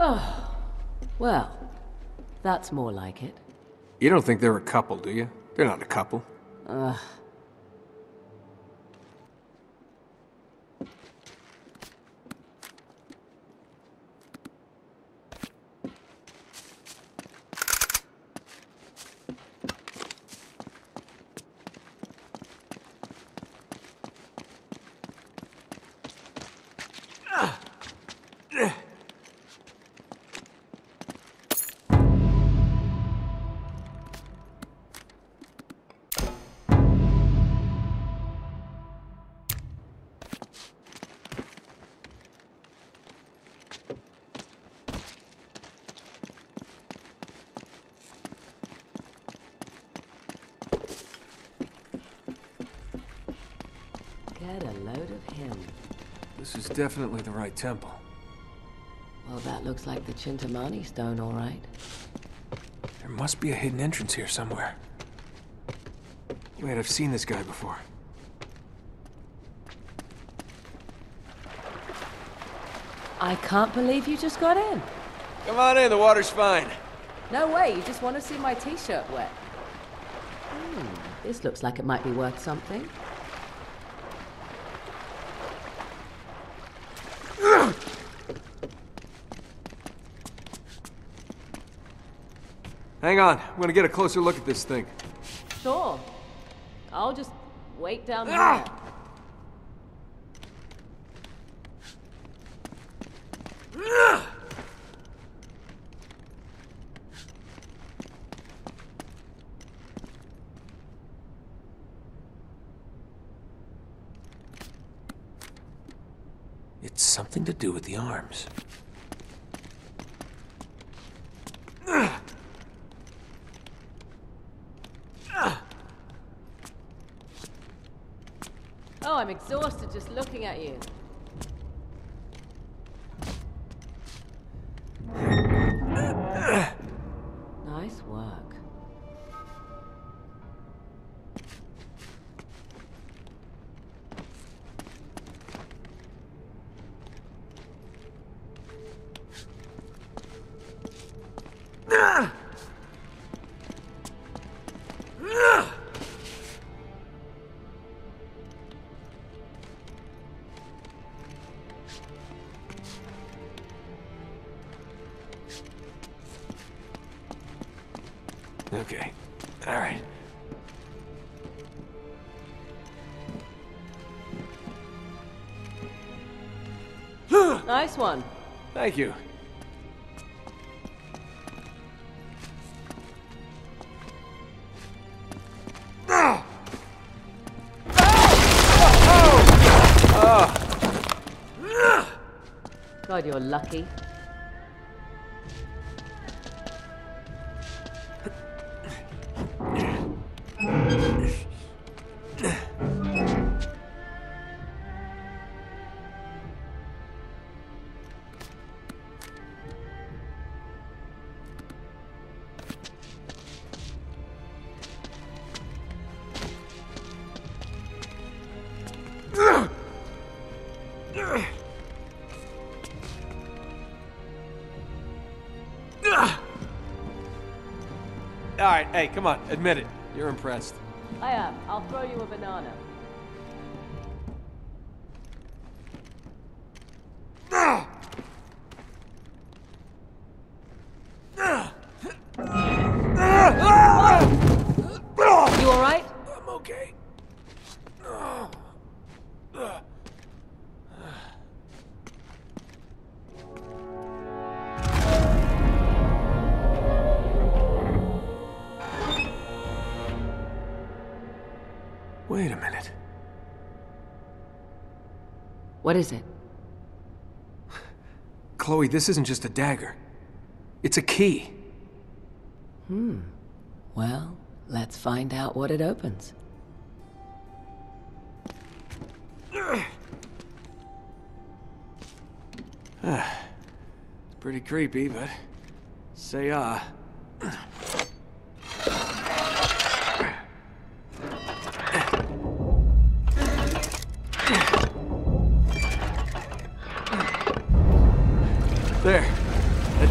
Oh, well, that's more like it. You don't think they're a couple, do you? They're not a couple. Ugh. Him. This is definitely the right temple. Well, that looks like the Chintamani stone, all right. There must be a hidden entrance here somewhere. Wait, I've seen this guy before. I can't believe you just got in. Come on in, the water's fine. No way, you just want to see my t-shirt wet. Hmm, this looks like it might be worth something. Hang on, I'm gonna get a closer look at this thing. Sure. I'll just wait down Ah! here. It's something to do with the arms. Oh, I'm exhausted just looking at you. Okay, alright. Nice one. Thank you. God, you're lucky. Alright, hey, come on, admit it. You're impressed. I am. I'll throw you a banana. Wait a minute. What is it? Chloe, this isn't just a dagger. It's a key. Hmm. Well, let's find out what it opens. It's pretty creepy, but say ah. There.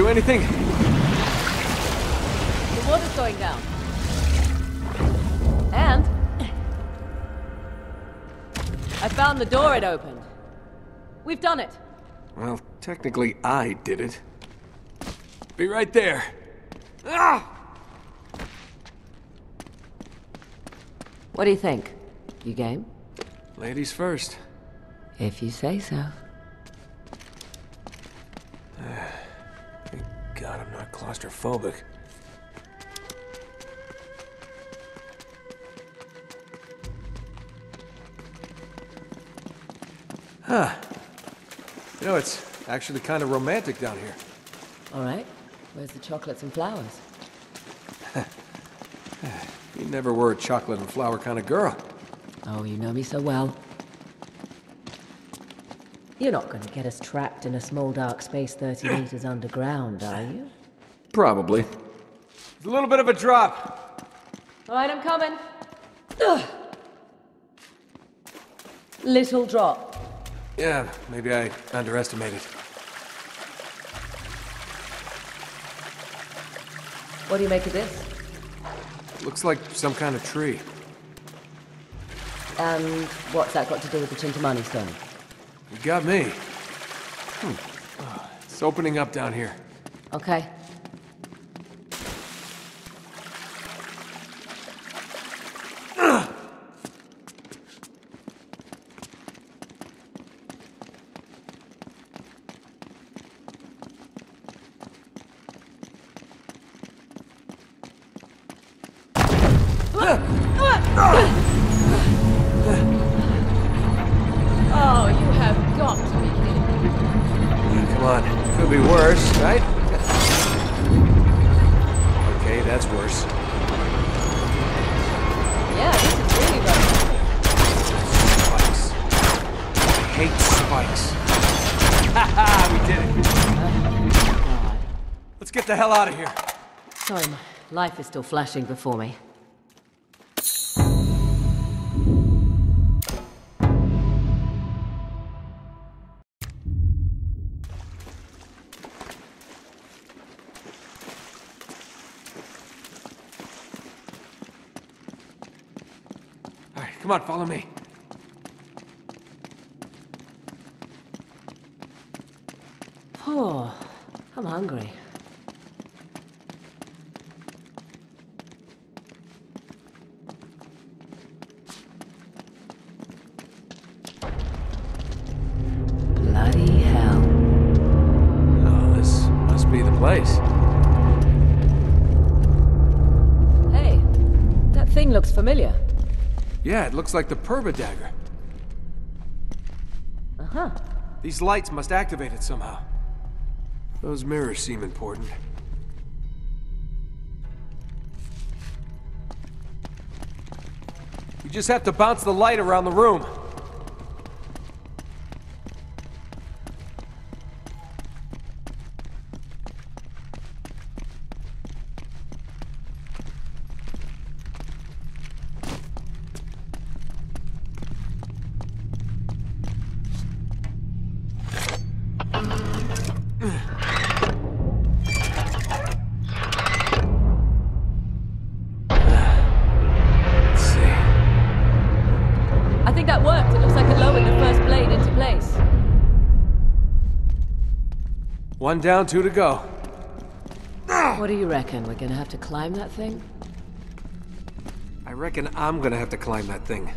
do anything? The water's going down. And... I found the door it opened. We've done it. Well, technically I did it. Be right there. Ah! What do you think? You game? Ladies first. If you say so. Claustrophobic. Huh. You know, it's actually kind of romantic down here. All right. Where's the chocolates and flowers? you never were a chocolate and flower kind of girl. Oh, you know me so well. You're not going to get us trapped in a small dark space 30 meters underground, are you? Probably. It's a little bit of a drop. All right, I'm coming. Ugh. Little drop. Yeah, maybe I underestimated. What do you make of this? Looks like some kind of tree. And what's that got to do with the Chintamani stone? You got me. Hmm. It's opening up down here. Okay. Oh, you have got to be kidding me. Come on, could be worse, right? okay, that's worse. Yeah, this is really bad. Spikes. I hate spikes. Haha, we did it. Oh, God. Let's get the hell out of here. Sorry, my life is still flashing before me. Come on, follow me. Oh, I'm hungry. Bloody hell. Oh, this must be the place. Hey, that thing looks familiar. Yeah, it looks like the Phurba dagger. Uh-huh. These lights must activate it somehow. Those mirrors seem important. You just have to bounce the light around the room. One down, two to go. What do you reckon? We're gonna have to climb that thing? I reckon I'm gonna have to climb that thing.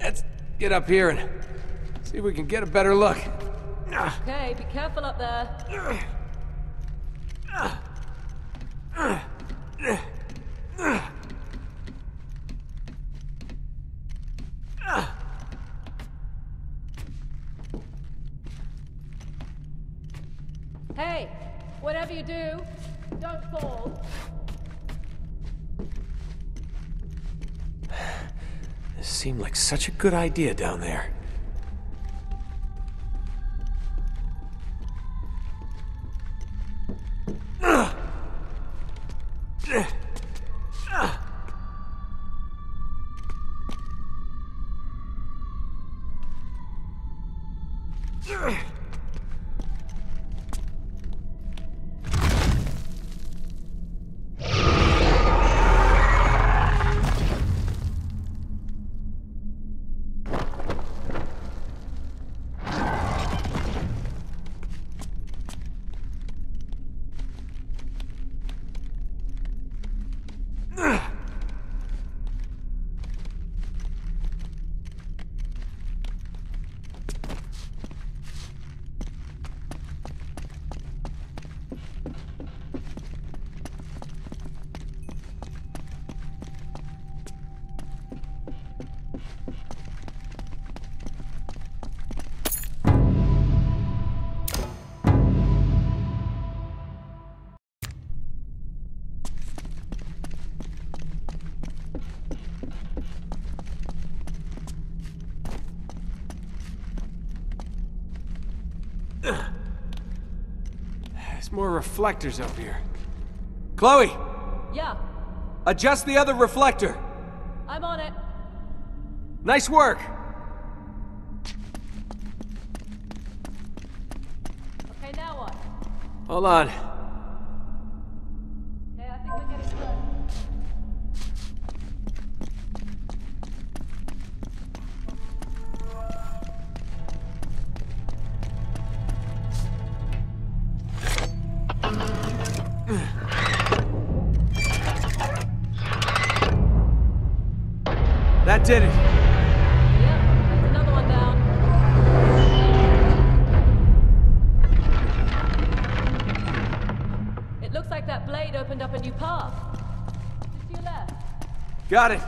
Let's get up here and see if we can get a better look. Okay, be careful up there. Hey, whatever you do, don't fall. This seemed like such a good idea down there. There's more reflectors up here. Chloe, Yeah, adjust the other reflector. I'm on it. Nice work. Okay, now what? Hold on. That did it. Yep, another one down. It looks like that blade opened up a new path. Just to your left. Got it.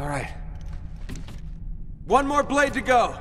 All right. One more blade to go.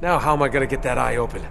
Now, how am I gonna get that eye open?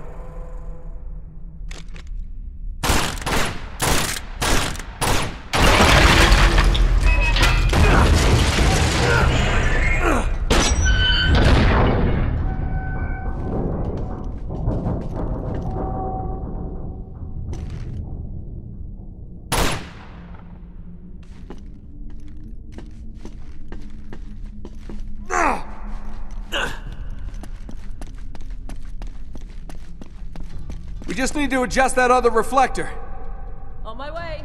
Just need to adjust that other reflector. On my way.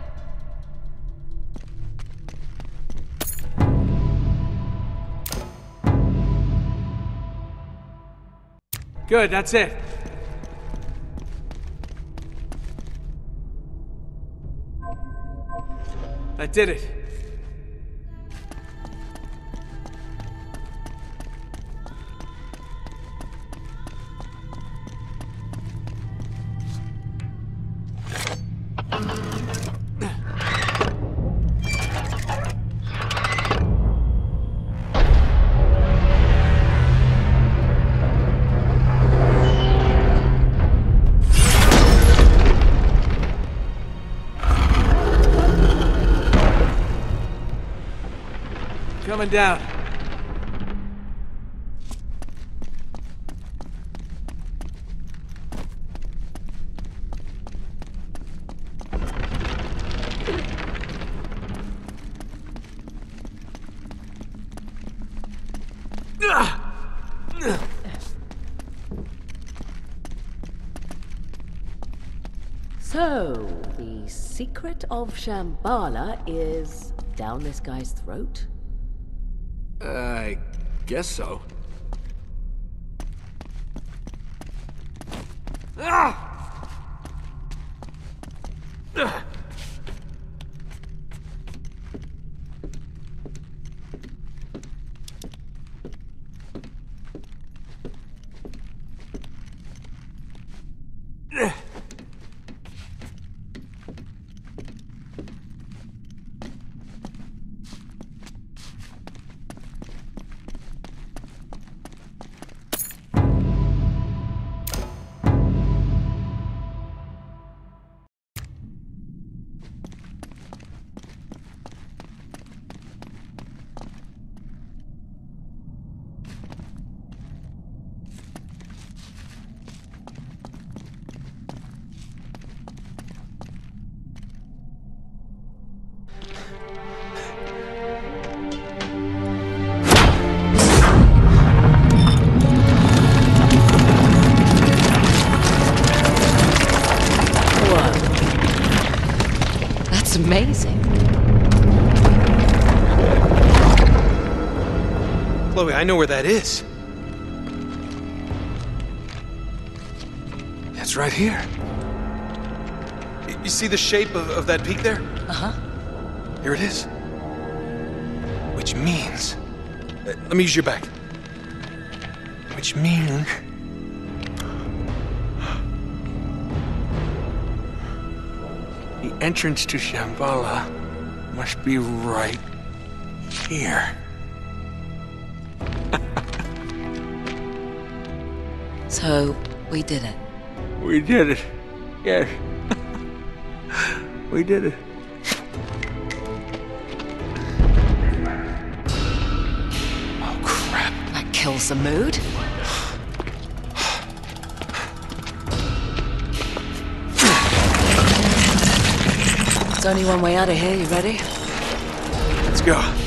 Good, that's it. That did it. Coming down. So, the secret of Shambhala is down this guy's throat? I guess so. Ah! Ugh! That's amazing. Chloe, I know where that is. It's right here. You see the shape of, of that peak there? Uh huh. Here it is. Which means. uh, Let me use your back. Which means. Entrance to Shambhala must be right here. So, we did it. We did it. Yes. we did it. Oh, crap. That kills the mood. There's only one way out of here, you ready? Let's go.